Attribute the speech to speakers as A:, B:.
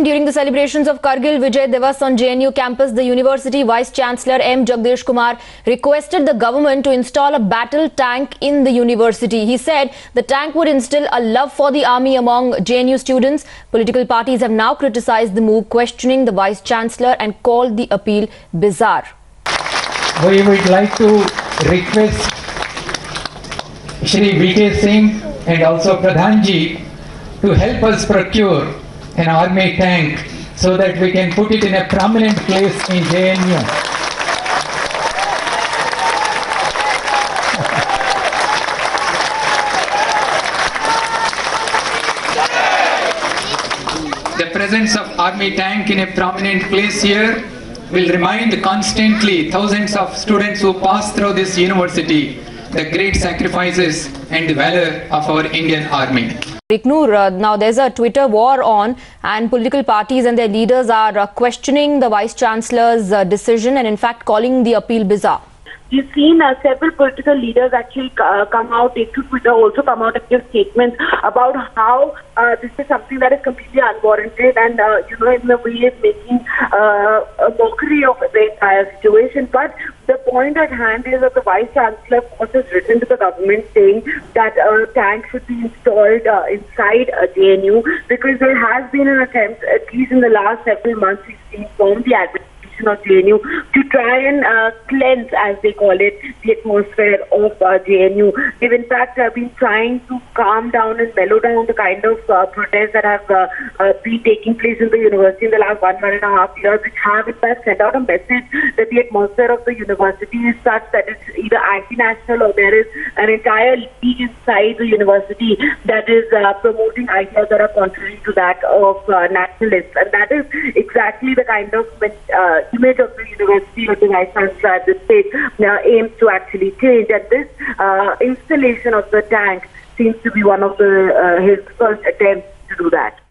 A: During the celebrations of Kargil Vijay Diwas on JNU campus, the University Vice Chancellor M. Jagadesh Kumar requested the government to install a battle tank in the university. He said the tank would instill a love for the army among JNU students. Political parties have now criticized the move, questioning the Vice Chancellor and called the appeal bizarre.
B: We would like to request Shri VK Singh and also Pradhanji to help us procure an army tank so that we can put it in a prominent place in JNU. The presence of army tank in a prominent place here will remind constantly thousands of students who pass through this university the great sacrifices and the valor of our Indian army.
A: Iknur, uh, now there's a Twitter war on, and political parties and their leaders are uh, questioning the Vice Chancellor's uh, decision and, in fact, calling the appeal bizarre.
C: We've seen uh, several political leaders actually uh, come out, to Twitter, also come out and give statements about how uh, this is something that is completely unwarranted and, uh, you know, in a way is making uh, a mockery of the entire situation. But the point at hand is that the Vice Chancellor, of course, has written to the government saying that a tank should be installed uh, inside a JNU because there has been an attempt, at least in the last several months, we've seen from the administration of JNU to try and uh, cleanse, as they call it, the atmosphere of uh, JNU. They've in fact uh, been trying to calm down and mellow down the kind of uh, protests that have uh, uh, been taking place in the university in the last one, one and a half years, which have in fact sent out a message that the atmosphere of the university is such that it's either anti-national or there is an entire league inside the university that is uh, promoting ideas that are contrary to that of nationalists. And that is exactly the kind of image of the university the Vice Chancellor at this stage uh, aims to actually change. And this uh, installation of the tank seems to be one of the uh, his first attempts to do that.